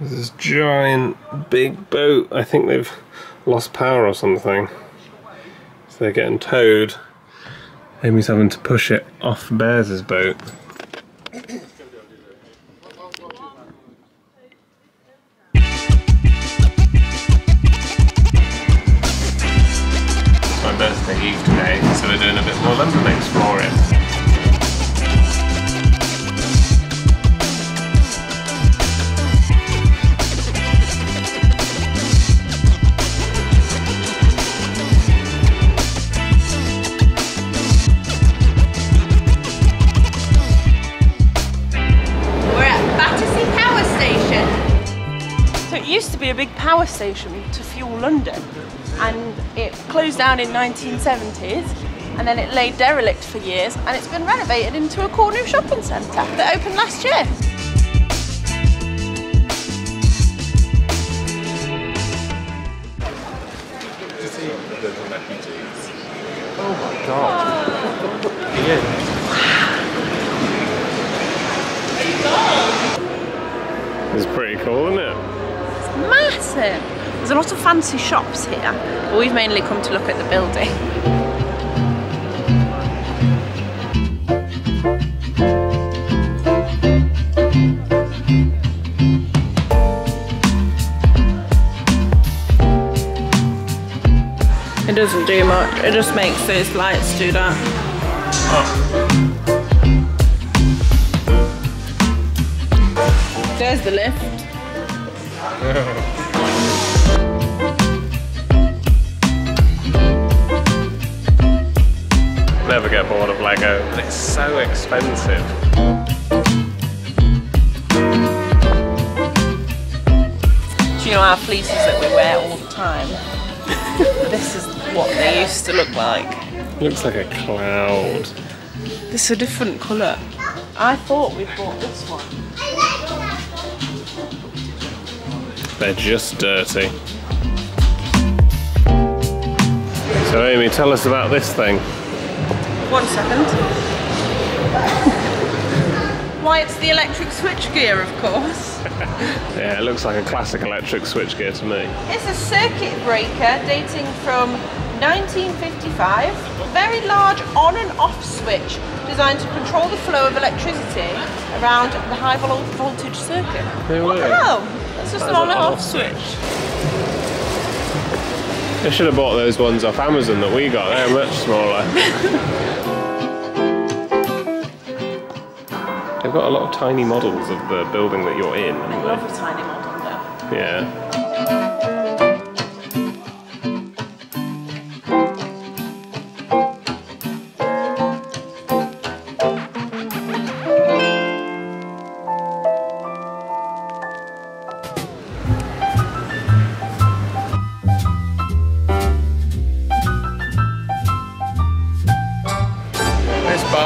This giant big boat. I think they've lost power or something. So they're getting towed. Amy's having to push it off Bears' boat. Big station to fuel London and it closed down in 1970s and then it lay derelict for years and it's been renovated into a cool new shopping centre that opened last year. Oh my god. It's pretty cool, isn't it? Massive! There's a lot of fancy shops here, but we've mainly come to look at the building. It doesn't do much, it just makes those lights do that. Oh. There's the lift. Never get bored of Lego, but it's so expensive. Do you know our fleeces that we wear all the time? this is what they used to look like. Looks like a cloud. This is a different colour. I thought we bought this one. They're just dirty. So Amy, tell us about this thing. One second. Why, it's the electric switchgear, of course. Yeah, it looks like a classic electric switchgear to me. It's a circuit breaker dating from 1955. Very large on and off switch designed to control the flow of electricity around the high voltage circuit. No What the hell? It's just That an on and off switch. I should have bought those ones off Amazon that we got. They're much smaller. They've got a lot of tiny models of the building that you're in, I haven't love a tiny model though. Yeah.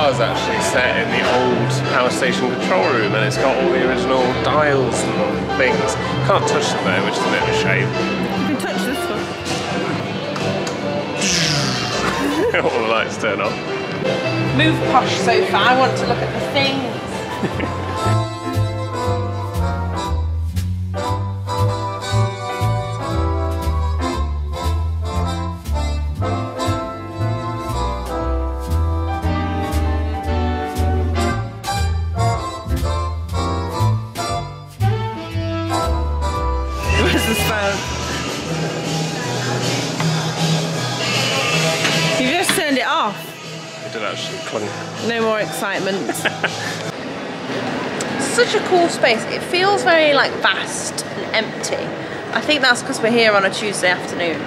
This bar's actually set in the old power station control room and it's got all the original dials and things. Can't touch them though, which is a bit of a shame. You can touch this one. all the lights turn off. Move posh sofa. I want to look at the things. Such a cool space. It feels very like vast and empty. I think that's because we're here on a Tuesday afternoon.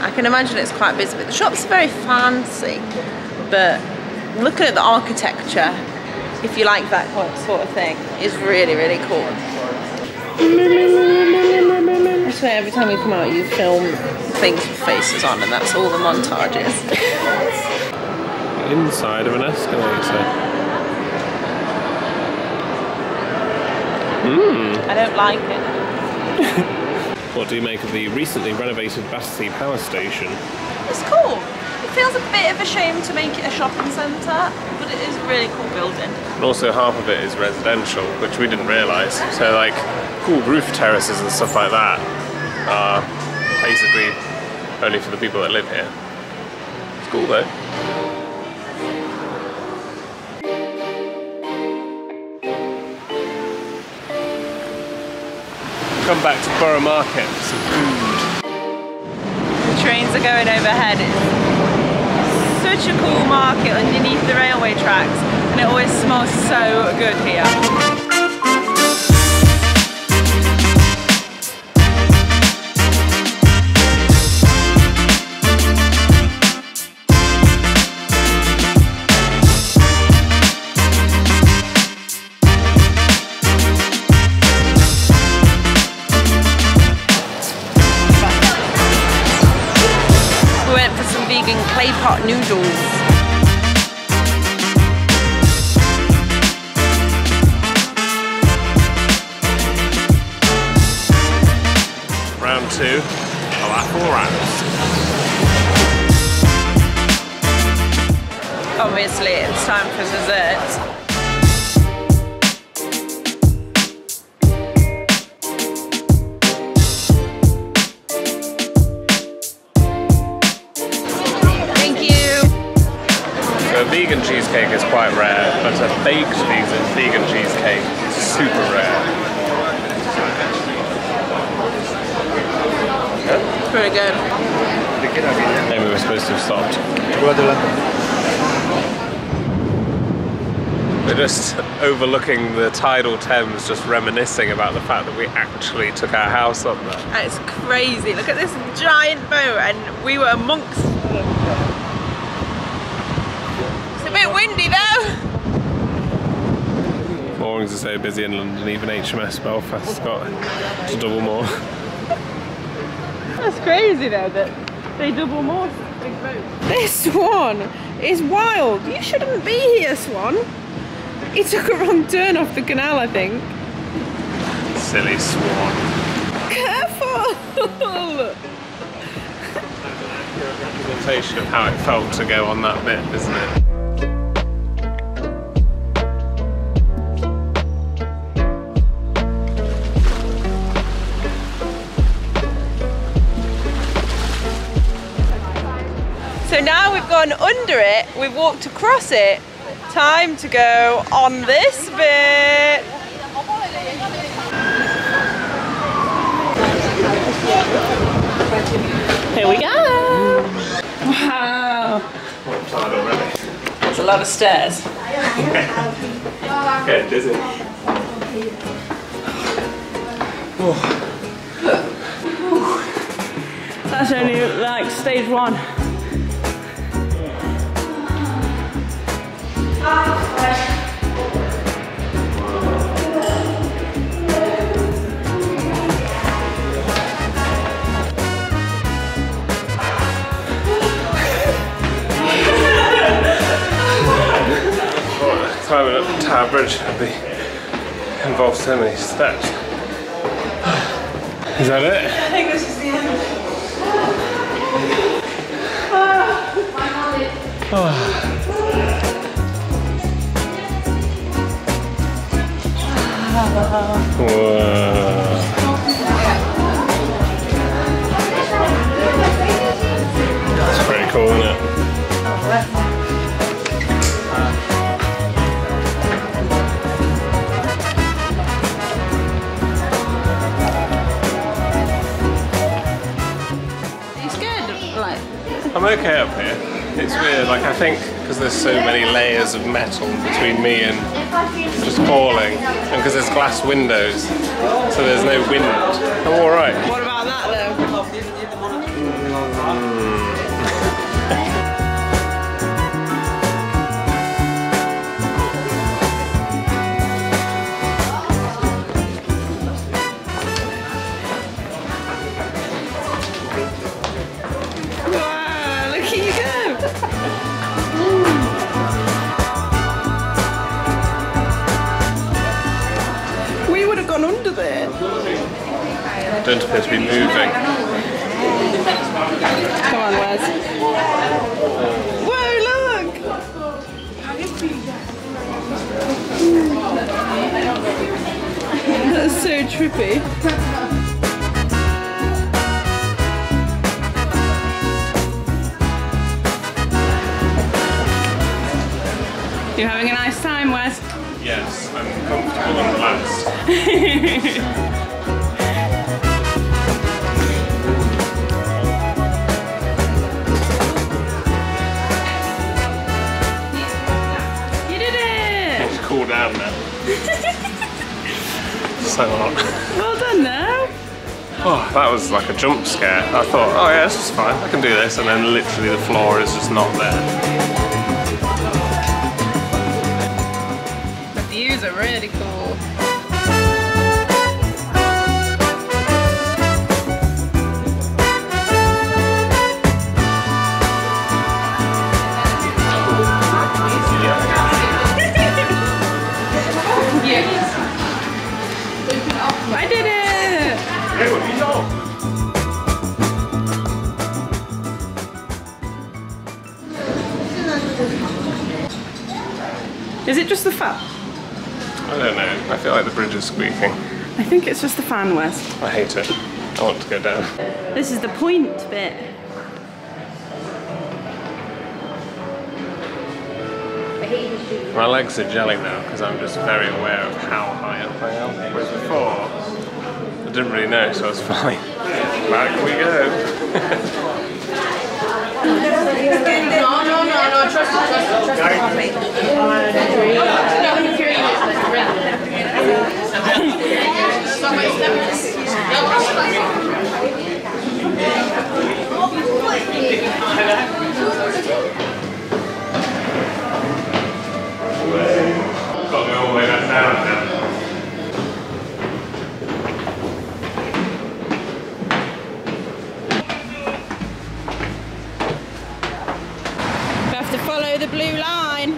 I can imagine it's quite busy, but the shops are very fancy. But looking at the architecture, if you like that sort of thing, is really, really cool. I swear every time we come out you film things with faces on and that's all the montages. Inside of an escalator. Mm. I don't like it. What do you make of the recently renovated Battersea Power Station? It's cool. It feels a bit of a shame to make it a shopping centre, but it is a really cool building. And also half of it is residential, which we didn't realise. So like cool roof terraces and stuff like that are basically only for the people that live here. It's cool though. Come back to Borough Market for some food. The trains are going overhead. It's such a cool market underneath the railway tracks and it always smells so good here. Falafel. Obviously, it's time for dessert. Thank you. A vegan cheesecake is quite rare, but a baked vegan, vegan cheesecake is super rare. Pretty good. Maybe we were supposed to have stopped. We're just overlooking the tidal Thames, just reminiscing about the fact that we actually took our house up there. And It's crazy. Look at this giant boat, and we were amongst them. It's a bit windy though. Moorings are so busy in London, even HMS Belfast has got to double moor. That's crazy though that they double moor big boats. This swan is wild. You shouldn't be here, Swan. He took a wrong turn off the canal, I think. Silly swan. Careful! Representation of how it felt to go on that bit, isn't it? Gone under it, we've walked across it. Time to go on this bit. Here we go. Wow. I'm tired already. There's a lot of stairs. Getting dizzy. That's only like stage one. Climbing up Tower Bridge would be involve so many steps. Is that it? I think this is the end. Whoa. That's pretty cool, isn't it? You? Like, I'm okay up here. It's weird, like I think because there's so many layers of metal between me and just falling, and because there's glass windows, so there's no wind. I'm alright. what so hot. Well done now. Oh, that was like a jump scare. I thought, oh yeah, this is fine. I can do this, and then literally the floor is just not there. The views are really cool. I don't know. I feel like the bridge is squeaking. I think it's just the fan, Wes. I hate it. I want to go down. This is the point bit. My legs are jelly now because I'm just very aware of how high up I am. Whereas before, I didn't really know, so I was fine. Back we go. No, no, no, no, trust it, trust it, trust me. Got me all the way back down now. We have to follow the blue line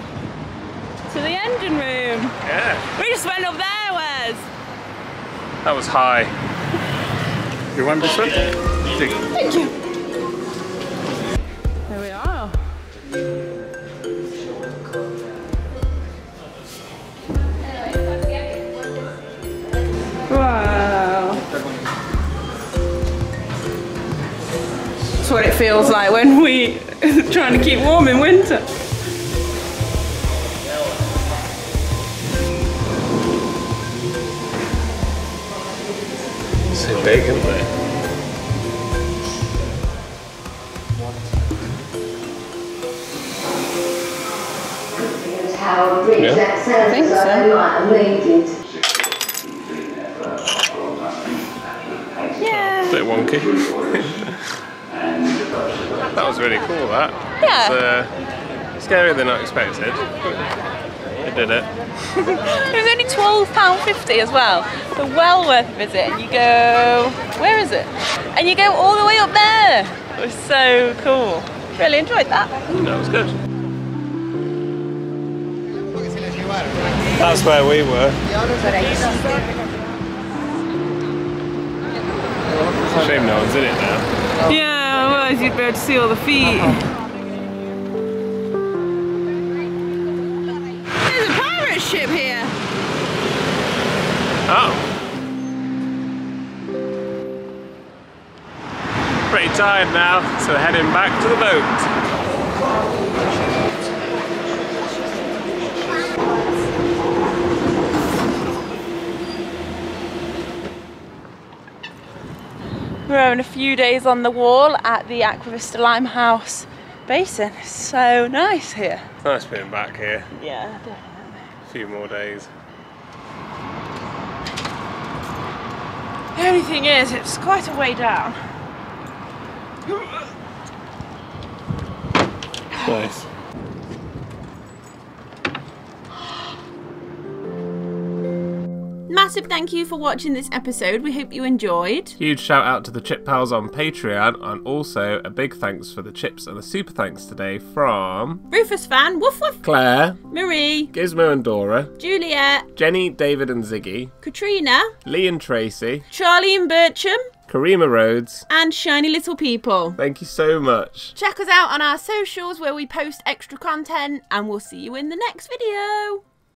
to the engine room. Yeah, We just went up there, Wes. that was high. You want this one? Thank you. There we are. Wow. That's what it feels like when we trying to keep warm in winter. So big, isn't they? how big Yeah. that sounds. think so. I might have needed. Yeah. Bit wonky. that was really cool. That. Yeah. It's, uh, scarier than I expected. It did it. It was only £12.50 as well. But well worth a visit. And you go, where is it? And you go all the way up there. It was so cool. Really enjoyed that. That was good. That's where we were. Shame no one's in it now. Yeah, otherwise you'd be able to see all the feet. Uh-huh. Tired now, so we're heading back to the boat. We're having a few days on the wall at the Aquavista Limehouse Basin. It's so nice here. It's nice being back here. Yeah. A few more days. The only thing is, it's quite a way down. Nice. Massive thank you for watching this episode. We hope you enjoyed. Huge shout out to the Chip Pals on Patreon, and also a big thanks for the chips and the super thanks today from Rufus fan, woof woof, Claire, Marie, Gizmo and Dora, Juliet, Jenny, David and Ziggy, Katrina, Lee and Tracy, Charlie and Bertram, Karima Rhodes. and Shiny Little People. Thank you so much. Check us out on our socials where we post extra content, and we'll see you in the next video.